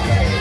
Wow.